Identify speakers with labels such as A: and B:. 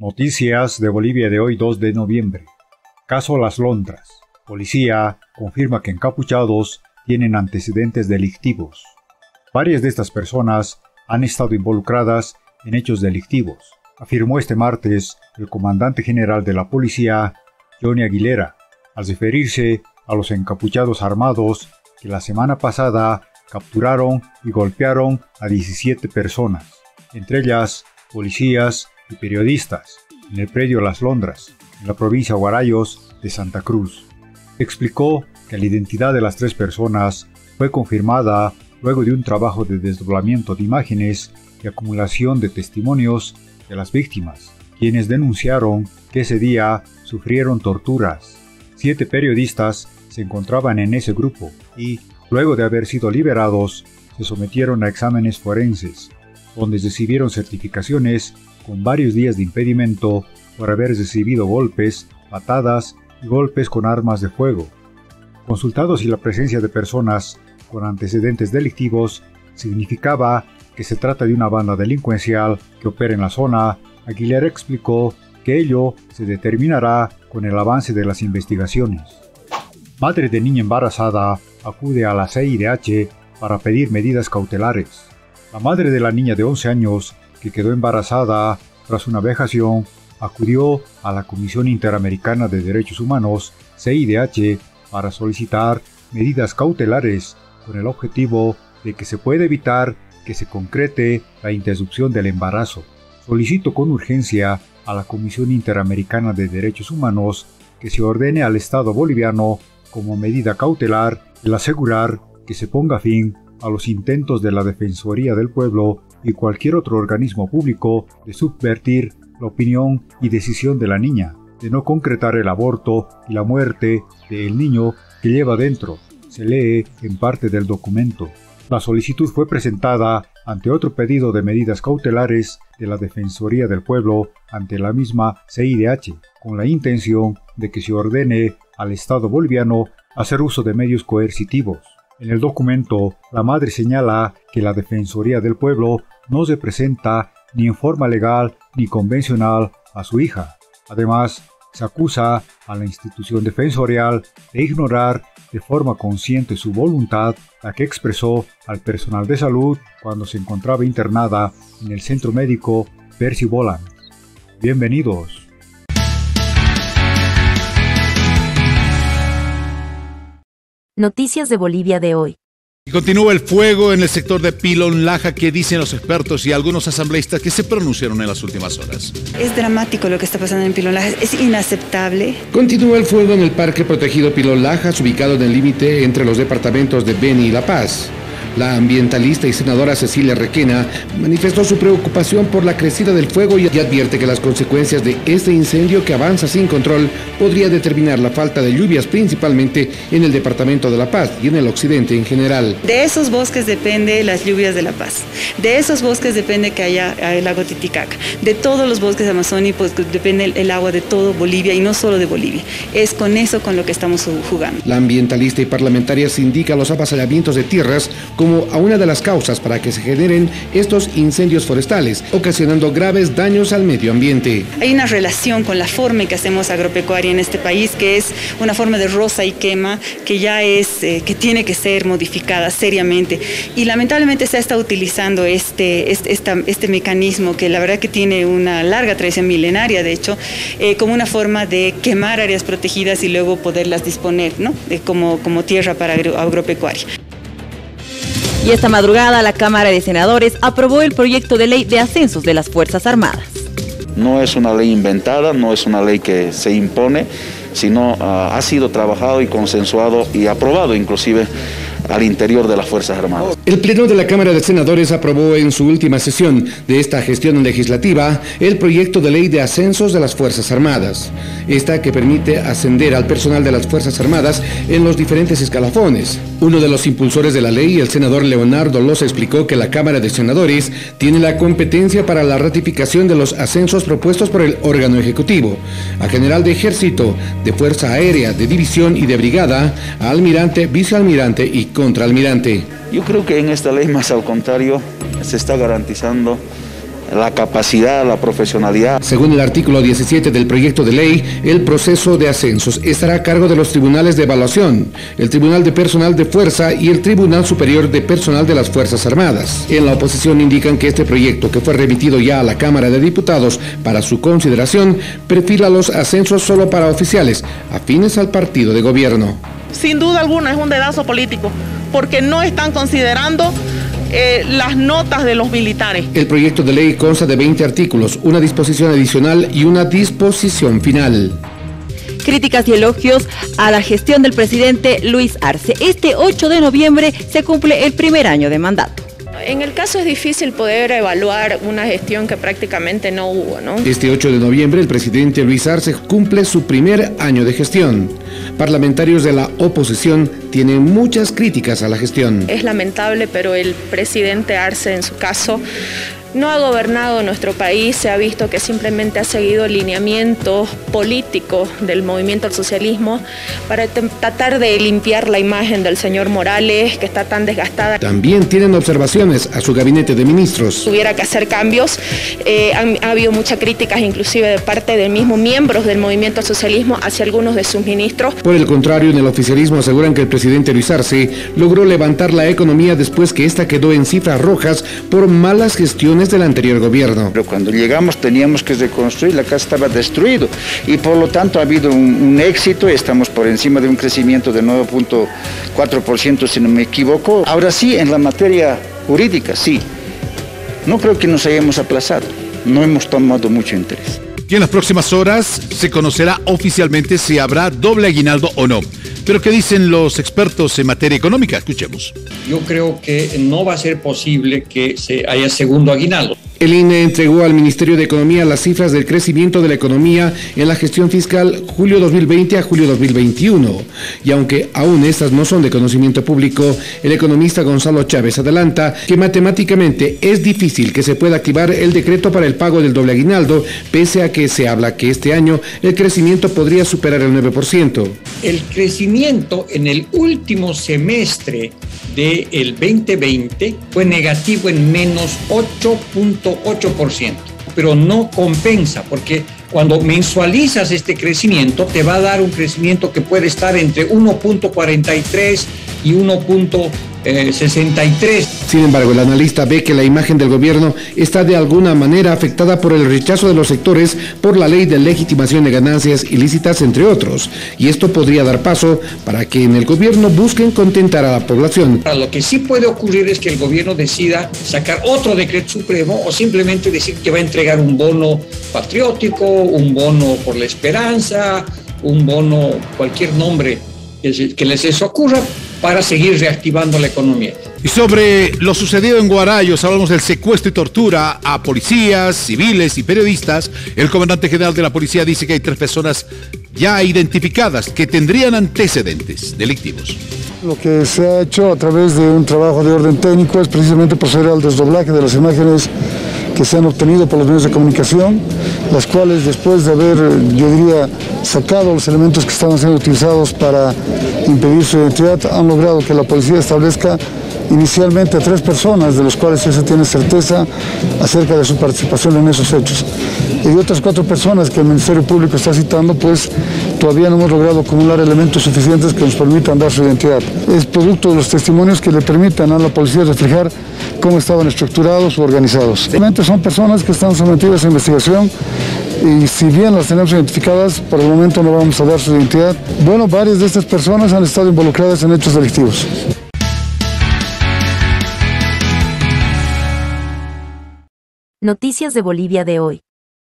A: Noticias de Bolivia de hoy 2 de noviembre. Caso Las Londras. Policía confirma que encapuchados tienen antecedentes delictivos. Varias de estas personas han estado involucradas en hechos delictivos, afirmó este martes el comandante general de la policía, Johnny Aguilera, al referirse a los encapuchados armados que la semana pasada capturaron y golpearon a 17 personas, entre ellas policías periodistas, en el predio Las Londras, en la provincia Guarayos de Santa Cruz. Explicó que la identidad de las tres personas fue confirmada luego de un trabajo de desdoblamiento de imágenes y acumulación de testimonios de las víctimas, quienes denunciaron que ese día sufrieron torturas. Siete periodistas se encontraban en ese grupo y, luego de haber sido liberados, se sometieron a exámenes forenses, donde recibieron certificaciones con varios días de impedimento por haber recibido golpes, patadas y golpes con armas de fuego. Consultados si la presencia de personas con antecedentes delictivos significaba que se trata de una banda delincuencial que opera en la zona, Aguilera explicó que ello se determinará con el avance de las investigaciones. Madre de niña embarazada acude a la CIDH para pedir medidas cautelares. La madre de la niña de 11 años que quedó embarazada tras una vejación, acudió a la Comisión Interamericana de Derechos Humanos, CIDH, para solicitar medidas cautelares con el objetivo de que se pueda evitar que se concrete la interrupción del embarazo. Solicito con urgencia a la Comisión Interamericana de Derechos Humanos que se ordene al Estado boliviano como medida cautelar el asegurar que se ponga fin a los intentos de la Defensoría del Pueblo y cualquier otro organismo público de subvertir la opinión y decisión de la niña, de no concretar el aborto y la muerte del niño que lleva dentro. Se lee en parte del documento. La solicitud fue presentada ante otro pedido de medidas cautelares de la Defensoría del Pueblo ante la misma CIDH, con la intención de que se ordene al Estado boliviano hacer uso de medios coercitivos. En el documento, la madre señala que la Defensoría del Pueblo no se presenta ni en forma legal ni convencional a su hija. Además, se acusa a la institución defensorial de ignorar de forma consciente su voluntad, la que expresó al personal de salud cuando se encontraba internada en el centro médico Percy Boland. Bienvenidos.
B: Noticias de Bolivia de hoy.
C: Y continúa el fuego en el sector de Pilón Laja que dicen los expertos y algunos asambleístas que se pronunciaron en las últimas horas.
D: Es dramático lo que está pasando en Pilón Laja, es inaceptable.
E: Continúa el fuego en el Parque Protegido Pilón Lajas, ubicado en el límite entre los departamentos de Beni y La Paz. La ambientalista y senadora Cecilia Requena manifestó su preocupación por la crecida del fuego y advierte que las consecuencias de este incendio que avanza sin control podría determinar la falta de lluvias principalmente en el departamento de La Paz y en el occidente en general.
D: De esos bosques depende las lluvias de La Paz. De esos bosques depende que haya el lago Titicaca. De todos los bosques amazónicos depende el agua de todo Bolivia y no solo de Bolivia. Es con eso con lo que estamos jugando.
E: La ambientalista y parlamentaria se indica los avasallamientos de tierras como a una de las causas para que se generen estos incendios forestales, ocasionando graves daños al medio ambiente.
D: Hay una relación con la forma en que hacemos agropecuaria en este país, que es una forma de rosa y quema, que ya es, eh, que tiene que ser modificada seriamente. Y lamentablemente se está utilizando este, este, este, mecanismo, que la verdad que tiene una larga tradición milenaria, de hecho, eh, como una forma de quemar áreas protegidas y luego poderlas disponer ¿no? como, como tierra para agropecuaria.
B: Y esta madrugada la Cámara de Senadores aprobó el proyecto de ley de ascensos de las Fuerzas Armadas.
F: No es una ley inventada, no es una ley que se impone, sino uh, ha sido trabajado y consensuado y aprobado inclusive al interior de las Fuerzas Armadas.
E: El Pleno de la Cámara de Senadores aprobó en su última sesión de esta gestión legislativa el proyecto de ley de ascensos de las Fuerzas Armadas, esta que permite ascender al personal de las Fuerzas Armadas en los diferentes escalafones. Uno de los impulsores de la ley, el senador Leonardo Loza, explicó que la Cámara de Senadores tiene la competencia para la ratificación de los ascensos propuestos por el órgano ejecutivo, a general de ejército, de fuerza aérea, de división y de brigada, a almirante, vicealmirante y contraalmirante.
F: Yo creo que en esta ley, más al contrario, se está garantizando la capacidad, la profesionalidad.
E: Según el artículo 17 del proyecto de ley, el proceso de ascensos estará a cargo de los tribunales de evaluación, el Tribunal de Personal de Fuerza y el Tribunal Superior de Personal de las Fuerzas Armadas. En la oposición indican que este proyecto, que fue remitido ya a la Cámara de Diputados para su consideración, perfila los ascensos solo para oficiales afines al partido de gobierno.
G: Sin duda alguna es un dedazo político, porque no están considerando eh, las notas de los militares.
E: El proyecto de ley consta de 20 artículos, una disposición adicional y una disposición final.
B: Críticas y elogios a la gestión del presidente Luis Arce. Este 8 de noviembre se cumple el primer año de mandato.
H: En el caso es difícil poder evaluar una gestión que prácticamente no hubo, ¿no?
E: Este 8 de noviembre el presidente Luis Arce cumple su primer año de gestión. Parlamentarios de la oposición tienen muchas críticas a la gestión.
H: Es lamentable, pero el presidente Arce en su caso no ha gobernado nuestro país, se ha visto que simplemente ha seguido lineamientos políticos del movimiento al socialismo para tratar de limpiar la imagen del señor Morales, que está tan desgastada.
E: También tienen observaciones a su gabinete de ministros.
H: Tuviera que hacer cambios, eh, ha, habido muchas críticas inclusive de parte de mismos miembros del movimiento al socialismo hacia algunos de sus ministros.
E: Por el contrario, en el oficialismo aseguran que el presidente Luis Arce logró levantar la economía después que esta quedó en cifras rojas por malas gestiones del anterior gobierno.
I: Pero cuando llegamos teníamos que reconstruir, la casa estaba destruido y por lo tanto ha habido un, un éxito, estamos por encima de un crecimiento de 9.4% si no me equivoco. Ahora sí, en la materia jurídica, sí. No creo que nos hayamos aplazado, no hemos tomado mucho interés.
C: Y en las próximas horas se conocerá oficialmente si habrá doble aguinaldo o no. Pero ¿qué dicen los expertos en materia económica? Escuchemos.
J: Yo creo que no va a ser posible que se haya segundo aguinaldo.
E: El INE entregó al Ministerio de Economía las cifras del crecimiento de la economía en la gestión fiscal julio 2020 a julio 2021. Y aunque aún estas no son de conocimiento público, el economista Gonzalo Chávez adelanta que matemáticamente es difícil que se pueda activar el decreto para el pago del doble aguinaldo, pese a que se habla que este año el crecimiento podría superar el 9%.
J: El crecimiento en el último semestre del 2020 fue negativo en menos 8.8%, pero no compensa porque cuando mensualizas este crecimiento te va a dar un crecimiento que puede estar entre 1.43 y 1.43 63. Eh,
E: Sin embargo, el analista ve que la imagen del gobierno está de alguna manera afectada por el rechazo de los sectores por la ley de legitimación de ganancias ilícitas, entre otros, y esto podría dar paso para que en el gobierno busquen contentar a la población.
J: Lo que sí puede ocurrir es que el gobierno decida sacar otro decreto supremo o simplemente decir que va a entregar un bono patriótico, un bono por la esperanza, un bono, cualquier nombre que les ocurra, para seguir reactivando la economía.
C: Y sobre lo sucedido en Guarayos, hablamos del secuestro y tortura a policías, civiles y periodistas. El comandante general de la policía dice que hay tres personas ya identificadas que tendrían antecedentes delictivos.
K: Lo que se ha hecho a través de un trabajo de orden técnico es precisamente proceder al desdoblaje de las imágenes que se han obtenido por los medios de comunicación, las cuales después de haber, yo diría, sacado los elementos que estaban siendo utilizados para impedir su identidad, han logrado que la policía establezca inicialmente a tres personas, de los cuales ya tiene certeza acerca de su participación en esos hechos. Y de otras cuatro personas que el Ministerio Público está citando, pues todavía no hemos logrado acumular elementos suficientes que nos permitan dar su identidad. Es producto de los testimonios que le permitan a la policía reflejar cómo estaban estructurados o organizados. Realmente son personas que están sometidas a investigación y si bien las tenemos identificadas, por el momento no vamos a dar su identidad. Bueno, varias de estas personas han estado involucradas en hechos delictivos.
L: Noticias de Bolivia de hoy.